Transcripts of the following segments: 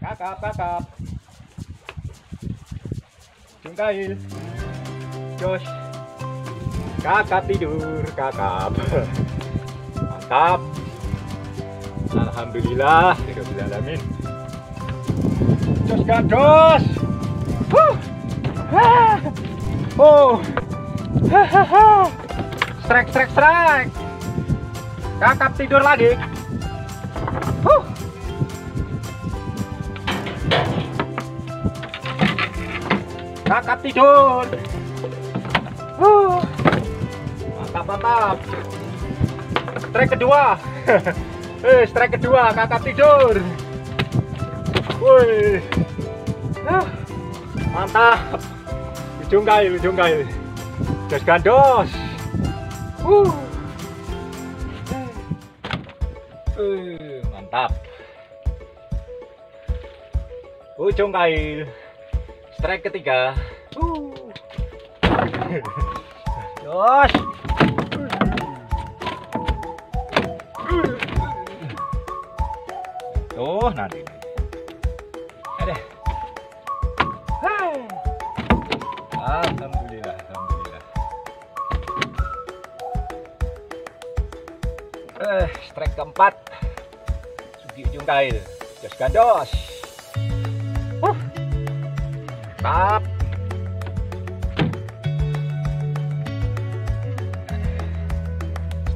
Kakap, kakap. Jungkail. Jos. Kakap tidur, kakap. Mantap. Alhamdulillah, tidak alamin. Jos gados. Huh. Ah. Oh. Hahaha. Strek, strek, strek. Kakap tidur lagi. Huh. Kakap tidur. Mantap, mantap. Strek kedua. eh, strek kedua, kakap tidur. Woi. Ah, mantap. Ujung kail, ujung kail. Jos gandos. Mantap. Ujung kail. Strike ketiga. Uh. Tuh, nanti. Hai. Alhamdulillah, alhamdulillah. Eh, strike keempat. Sugi ujung kail. Jos gandos. Uh. Tap.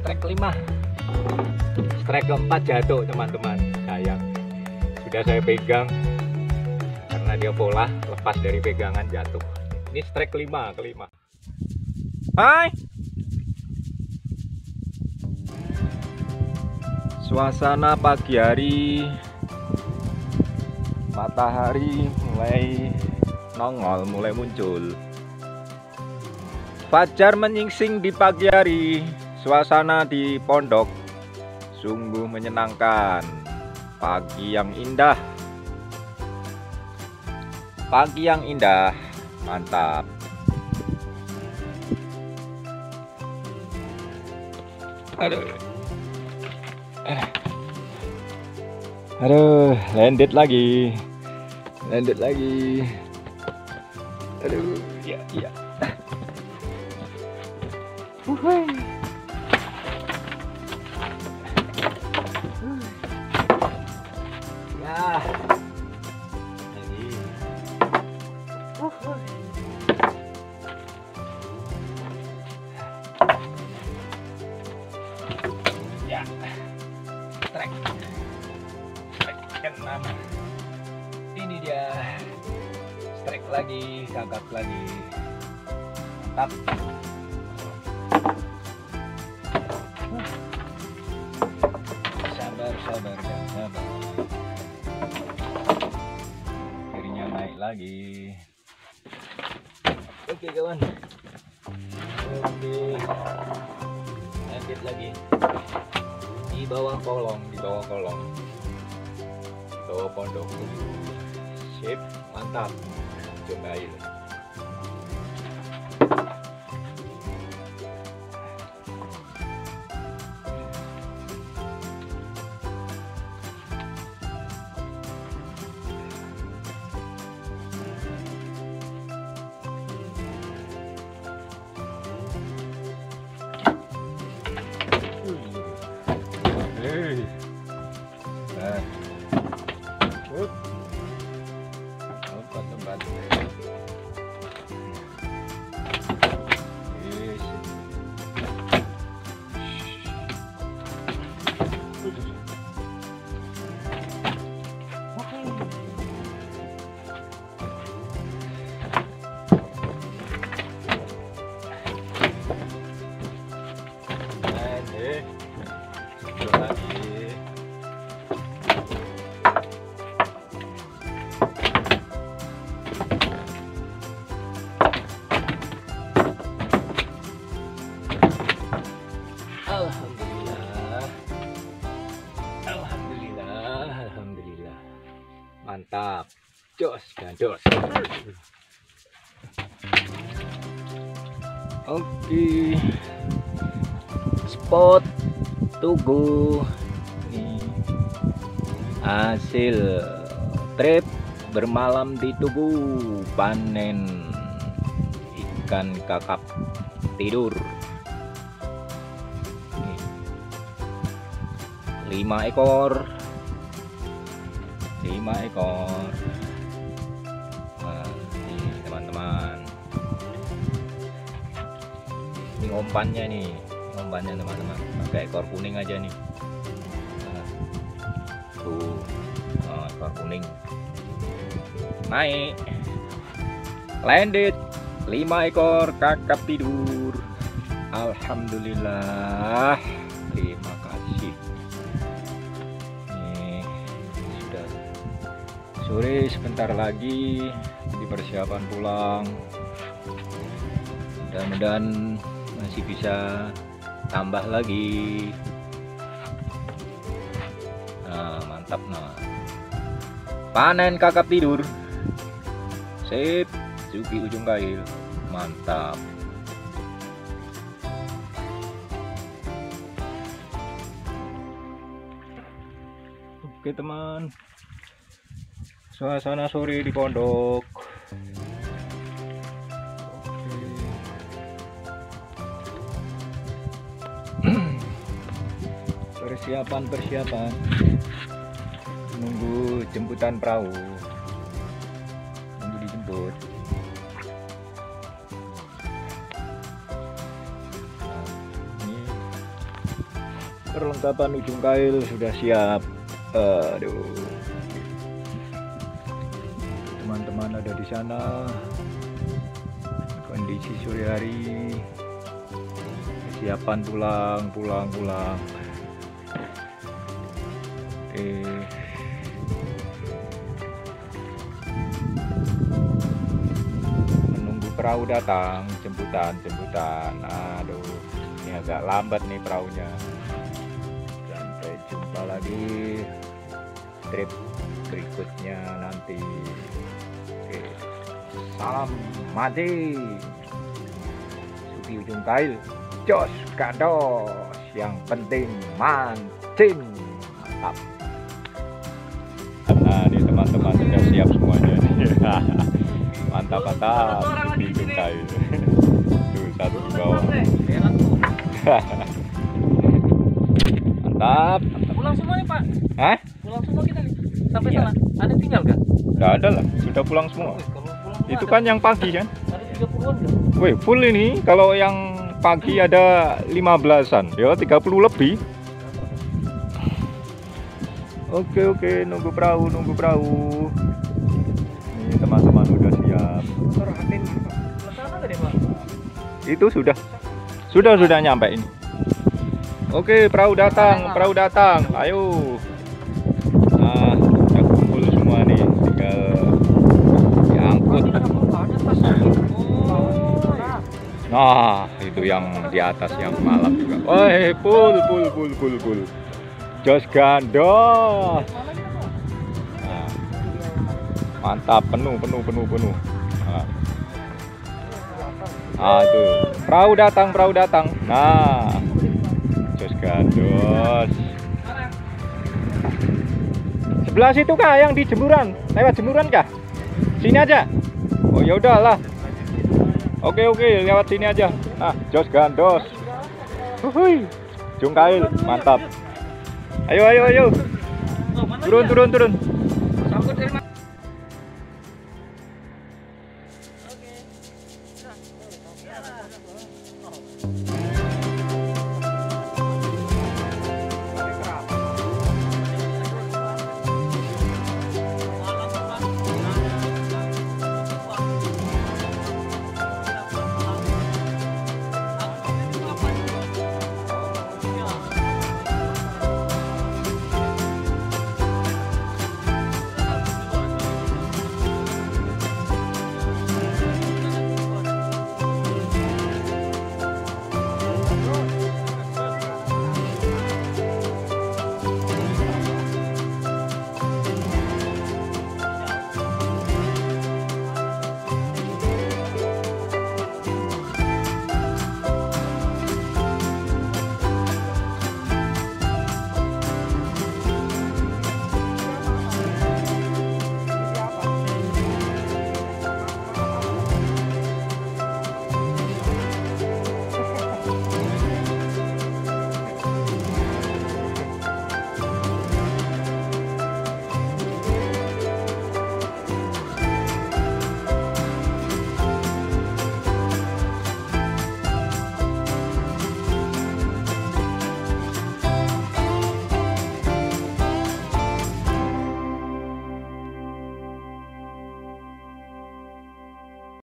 Strike kelima. Strike keempat jatuh teman-teman. Sayang. Sudah saya pegang karena dia pola lepas dari pegangan jatuh. Ini strike kelima, kelima. Hai. Suasana pagi hari matahari mulai nongol, mulai muncul. Fajar menyingsing di pagi hari, suasana di pondok sungguh menyenangkan. Pagi yang indah. Pagi yang indah, mantap. Aduh. Aduh, landed lagi. Landed lagi. Aduh, ya, ya. Uhuy. Ya. Lagi. Uhuy. Ya. Trek. Keenam. Ini dia. Strike lagi, gagak lagi. Mantap. Sabar, sabar, dan sabar. Akhirnya naik lagi. Oke kawan. Lanjut lagi di bawah kolong di bawah kolong di bawah pondok sip mantap 就满意了。哎，哎，我。brasileiro. Alhamdulillah. Alhamdulillah, alhamdulillah. Mantap. Jos, gandos. Oke. Spot tugu. Ini hasil trip bermalam di tubuh panen ikan kakap tidur lima ekor. Lima ekor. Nah, ini teman-teman. Ini nih umpannya teman-teman. Pakai ekor kuning aja nih. Tuh. Oh, ekor kuning. Naik. Landed. 5 ekor. Kakap tidur. Alhamdulillah. Terima sore sebentar lagi di persiapan pulang. Mudah-mudahan masih bisa tambah lagi. Nah mantap nah panen kakap tidur. Sip Suki ujung kail. Mantap. Oke teman suasana sore di pondok. Persiapan persiapan menunggu jemputan perahu. Nunggu dijemput. Perlengkapan ujung kail sudah siap. Aduh ada di sana. Kondisi sore hari. Persiapan pulang pulang pulang. Oke. Menunggu perahu datang jemputan jemputan. Aduh ini agak lambat nih perahunya. Sampai jumpa lagi trip berikutnya nanti salam mati Suki ujung kail jos kados yang penting mancing mantap nah ini teman-teman sudah siap semuanya mantap mantap Suki ujung kail tuh satu di bawah mantap Pulang semua nih Pak. Hah? Pulang semua kita nih. Sampai Iya. sana. Ada tinggal kan? Udah ada lah, sudah pulang semua. Itu kan yang pagi kan? ada 30-an? Wih, full ini. Kalau yang pagi ada 15-an, ya 30 lebih. Oke, oke, nunggu perahu, nunggu perahu. Ini teman-teman udah siap. Itu sudah. Sudah, sudah nyampe ini. Oke, perahu datang, perahu datang. Ayo. Nah, itu yang di atas yang malam juga. Woi, full, full, full, full, full. Jos gandos. Nah, mantap, penuh, penuh, penuh, penuh. Nah, ah, tuh. Perahu datang, perahu datang. Nah, jos gandos. Sebelah situ kah yang di jemuran? Lewat jemuran kah? Sini aja. Oh ya udahlah. Oke oke lewat sini aja. Nah, jos gandos. Huhui. Jungkail, mantap. Ayo ayo ayo. Oh, Turun turun turun.